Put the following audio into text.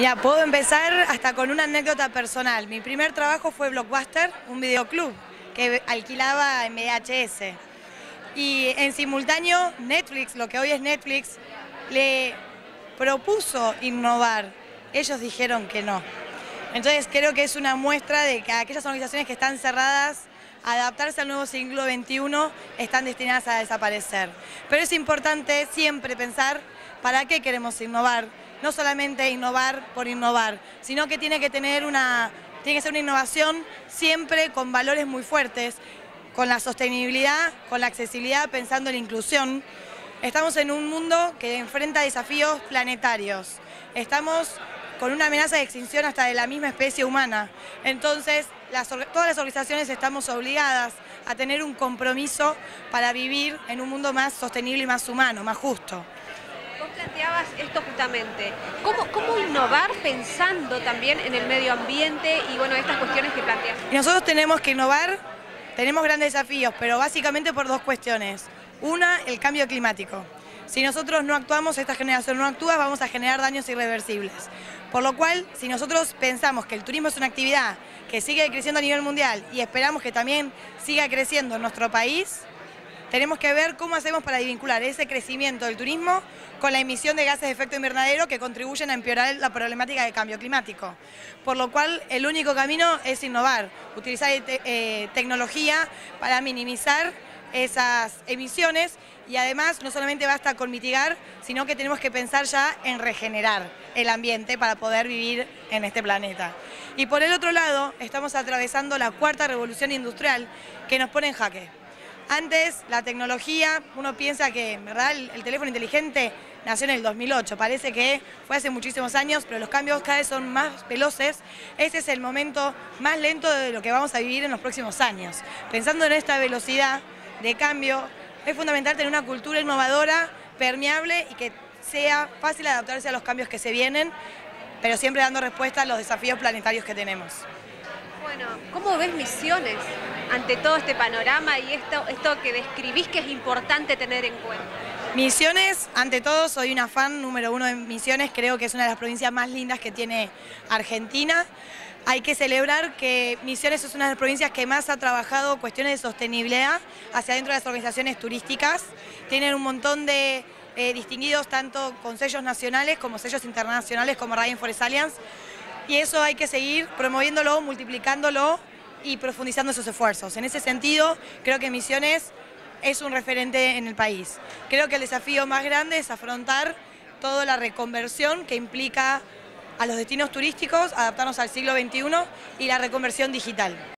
Ya, puedo empezar hasta con una anécdota personal. Mi primer trabajo fue Blockbuster, un videoclub que alquilaba en VHS. Y en simultáneo Netflix, lo que hoy es Netflix, le propuso innovar. Ellos dijeron que no. Entonces creo que es una muestra de que aquellas organizaciones que están cerradas a adaptarse al nuevo siglo XXI están destinadas a desaparecer. Pero es importante siempre pensar para qué queremos innovar, no solamente innovar por innovar, sino que tiene que tener una, tiene que ser una innovación siempre con valores muy fuertes, con la sostenibilidad, con la accesibilidad, pensando en la inclusión. Estamos en un mundo que enfrenta desafíos planetarios. Estamos con una amenaza de extinción hasta de la misma especie humana. Entonces, todas las organizaciones estamos obligadas a tener un compromiso para vivir en un mundo más sostenible y más humano, más justo. Planteabas esto justamente, ¿cómo, cómo innovar pensando también en el medio ambiente y bueno, estas cuestiones que planteas? nosotros tenemos que innovar, tenemos grandes desafíos, pero básicamente por dos cuestiones. Una, el cambio climático. Si nosotros no actuamos, esta generación no actúa, vamos a generar daños irreversibles. Por lo cual, si nosotros pensamos que el turismo es una actividad que sigue creciendo a nivel mundial y esperamos que también siga creciendo en nuestro país, tenemos que ver cómo hacemos para vincular ese crecimiento del turismo con la emisión de gases de efecto invernadero que contribuyen a empeorar la problemática del cambio climático. Por lo cual, el único camino es innovar, utilizar eh, tecnología para minimizar esas emisiones y además no solamente basta con mitigar, sino que tenemos que pensar ya en regenerar el ambiente para poder vivir en este planeta. Y por el otro lado, estamos atravesando la cuarta revolución industrial que nos pone en jaque. Antes, la tecnología, uno piensa que ¿verdad? el teléfono inteligente nació en el 2008, parece que fue hace muchísimos años, pero los cambios cada vez son más veloces. Ese es el momento más lento de lo que vamos a vivir en los próximos años. Pensando en esta velocidad, de cambio, es fundamental tener una cultura innovadora, permeable y que sea fácil adaptarse a los cambios que se vienen, pero siempre dando respuesta a los desafíos planetarios que tenemos. Bueno, ¿cómo ves misiones ante todo este panorama y esto, esto que describís que es importante tener en cuenta? Misiones, ante todo, soy una fan número uno de Misiones, creo que es una de las provincias más lindas que tiene Argentina. Hay que celebrar que Misiones es una de las provincias que más ha trabajado cuestiones de sostenibilidad hacia dentro de las organizaciones turísticas. Tienen un montón de eh, distinguidos tanto con sellos nacionales como sellos internacionales como Forest Alliance. Y eso hay que seguir promoviéndolo, multiplicándolo y profundizando esos esfuerzos. En ese sentido, creo que Misiones es un referente en el país. Creo que el desafío más grande es afrontar toda la reconversión que implica a los destinos turísticos, adaptarnos al siglo XXI y la reconversión digital.